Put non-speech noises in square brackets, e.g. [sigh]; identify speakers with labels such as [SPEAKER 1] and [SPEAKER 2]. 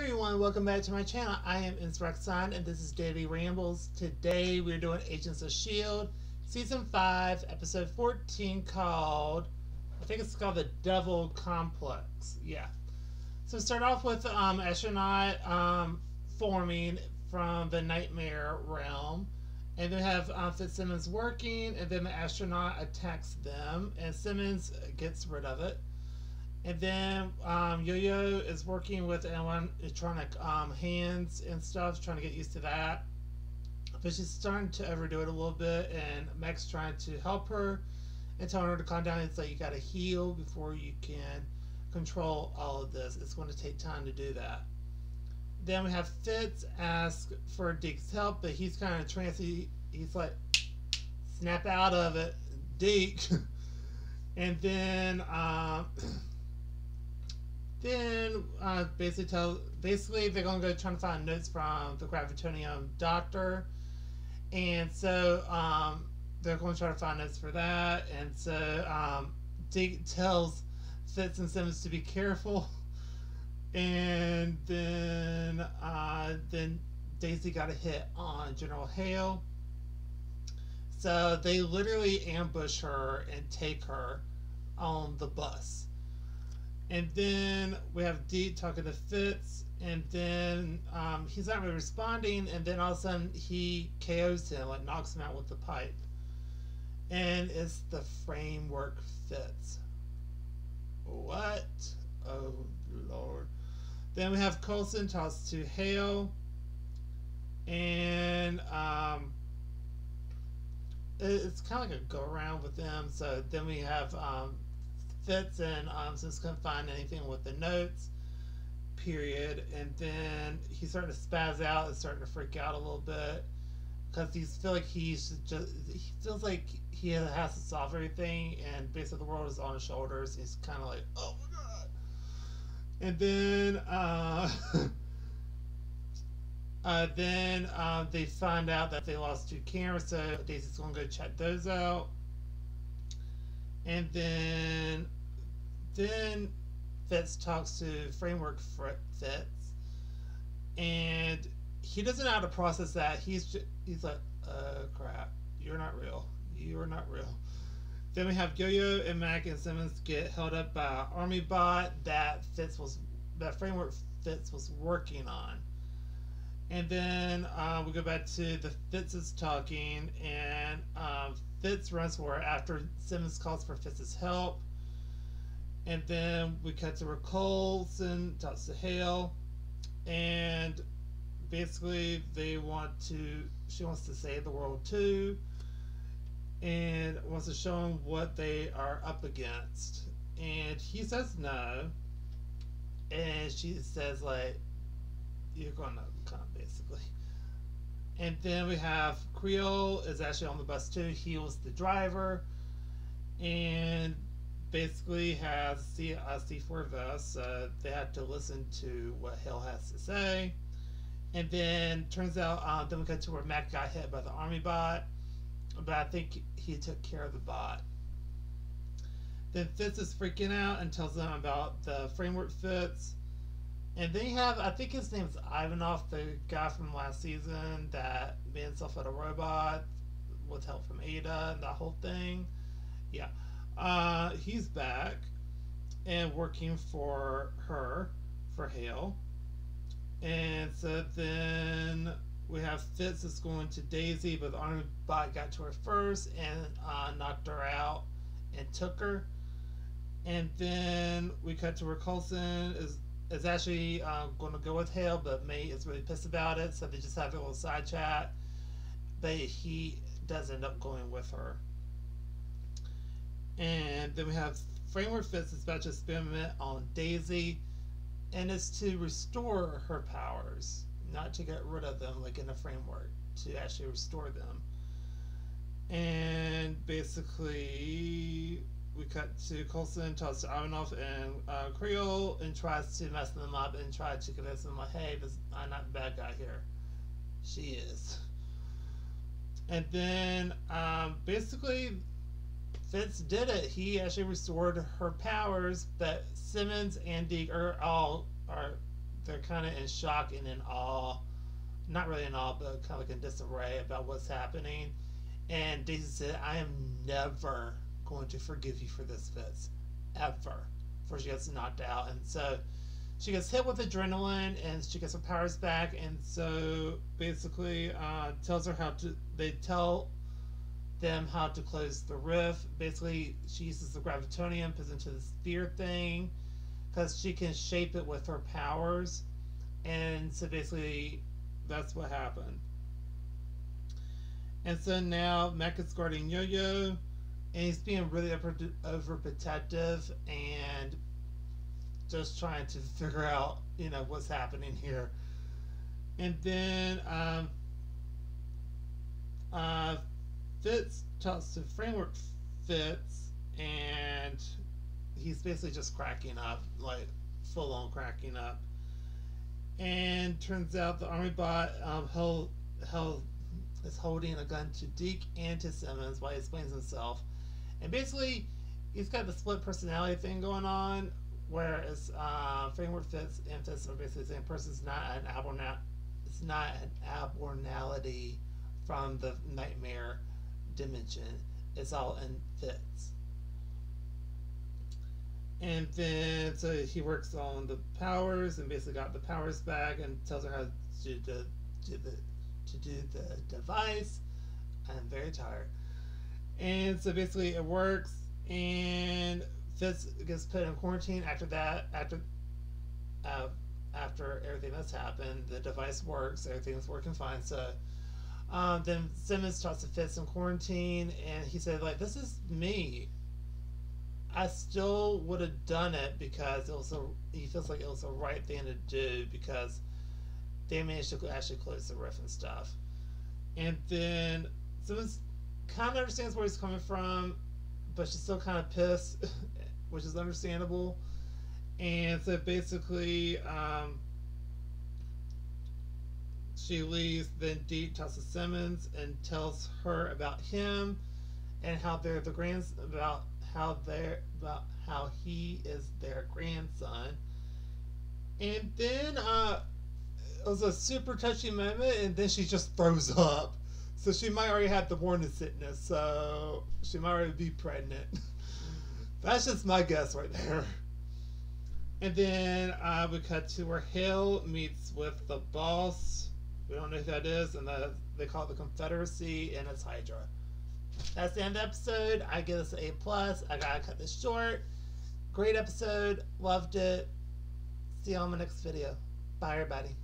[SPEAKER 1] Hey everyone, welcome back to my channel. I am Insurrexon and this is Daily Rambles. Today we're doing Agents of S.H.I.E.L.D. Season 5, Episode 14 called, I think it's called The Devil Complex. Yeah. So start off with um, astronaut um, forming from the Nightmare Realm. And then have um, Fitzsimmons working, and then the astronaut attacks them, and Simmons gets rid of it. And then um, Yo-Yo is working with electronic um, hands and stuff, trying to get used to that. But she's starting to overdo it a little bit, and Mack's trying to help her and telling her to calm down. It's like you got to heal before you can control all of this. It's going to take time to do that. Then we have Fitz ask for Deke's help, but he's kind of trancy. He's like, snap out of it, Deke. [laughs] and then. Uh, [clears throat] then uh, basically tell basically they're gonna go trying to find notes from the gravitonium doctor, and so um, they're going to try to find notes for that, and so um, Deke tells Fitz and Simmons to be careful, [laughs] and then uh, then Daisy got a hit on General Hale. So they literally ambush her and take her on the bus and then we have Deke talking to Fitz, and then um, he's not really responding, and then all of a sudden he KOs him, like knocks him out with the pipe. And it's the framework Fitz. What? Oh, Lord. Then we have Coulson talks to Hale, and um, it's kind of like a go around with them. So then we have um, Fitz in um, since couldn't find anything with the notes period. And then he's starting to spaz out and starting to freak out a little bit because he's feel like he's just he feels like he has to solve everything and basically the world is on his shoulders. He's kind of like oh my god. And then uh [laughs] uh, then uh, they find out that they lost two cameras, so Daisy's gonna go check those out. And then then Fitz talks to Framework Fitz, and he doesn't know how to process that. He's just, he's like, uh, crap, you're not real. You are not real. Then we have Yo-Yo and Mack and Simmons get held up by Army Bot that Fitz was that Framework Fitz was working on. And then uh, we go back to the Fitz's talking, and um, Fitz runs for it after Simmons calls for Fitz's help. And then we cut to where Coulson talks to Hale, and basically they want to. She wants to save the world too, and wants to show him what they are up against. And he says no, and she says like, "You're gonna come," basically. And then we have Creel is actually on the bus too. He was the driver, and basically has C, uh, C4 vest. Uh, they had to listen to what Hill has to say. And then turns out, uh, then we got to where Mack got hit by the army bot. But I think he took care of the bot. Then Fitz is freaking out and tells them about the framework Fitz. And then you have, I think his name's Ivanov, the guy from last season that made himself out a robot with help from Ada and that whole thing. Yeah. Uh, he's back and working for her, for Hale. And so then we have Fitz is going to Daisy, but the army bot got to her first and uh, knocked her out and took her. And then we cut to where Coulson is is actually uh, going to go with Hale, but May is really pissed about it, so they just have a little side chat. But he does end up going with her. And then we have Framework fits Fitz dispatch experiment on Daisy, and it's to restore her powers, not to get rid of them like in a framework, to actually restore them. And basically, we cut to Coulson, talks to Ivanov and uh, Creel, and tries to mess them up and try to convince them, like, hey, this, I'm not the bad guy here. She is. And then, um, basically, Fitz did it. He actually restored her powers, but Simmons and Deke are all are they're kind of in shock and in awe. Not really in awe, but kind of like in disarray about what's happening. And Daisy said, I am never going to forgive you for this, Fitz. Ever. Before she gets knocked out. And so she gets hit with adrenaline and she gets her powers back. And so basically, uh, tells her how to. They tell them how to close the rift. Basically, she uses the gravitonium, puts into the sphere thing, because she can shape it with her powers. And so basically, that's what happened. And so now Mack is guarding Yo Yo, and he's being really over, overprotective and just trying to [laughs] figure out, you know, what's happening here. And then um, uh, Fitz talks to Framework Fitz, and he's basically just cracking up, like full on cracking up. And turns out the army bot um, held, held is holding a gun to Deke and to Simmons while he explains himself. And basically, he's got the split personality thing going on, whereas uh, Framework Fitz and Fitz are basically saying person's not an abnormal, it's not an abnormality from the nightmare dimension. It's all in Fitz. And then so he works on the powers and basically got the powers back and tells her how to do, do the to do the device. I'm very tired. And so basically it works and Fitz gets put in quarantine after that after uh, after everything that's happened, the device works, everything's working fine. So um, then Simmons talks to Fitz in quarantine, and he said, like, this is me. I still would have done it because it was a, he feels like it was the right thing to do because they managed to actually close the rift and stuff. And then Simmons kind of understands where he's coming from, but she's still kind of pissed, [laughs] which is understandable. And so basically, um, she leaves, then Dee talks to Simmons and tells her about him and how they're the grands about how they're about how he is their grandson. And then uh it was a super touchy moment and then she just throws up. So she might already have the morning sickness, so she might already be pregnant. [laughs] That's just my guess right there. And then uh, we cut to where Hale meets with the boss we don't know who that is, and that they call it the Confederacy, and it's Hydra. That's the end of the episode. I give this an A plus. I gotta cut this short. Great episode. Loved it. See you on my next video. Bye, everybody.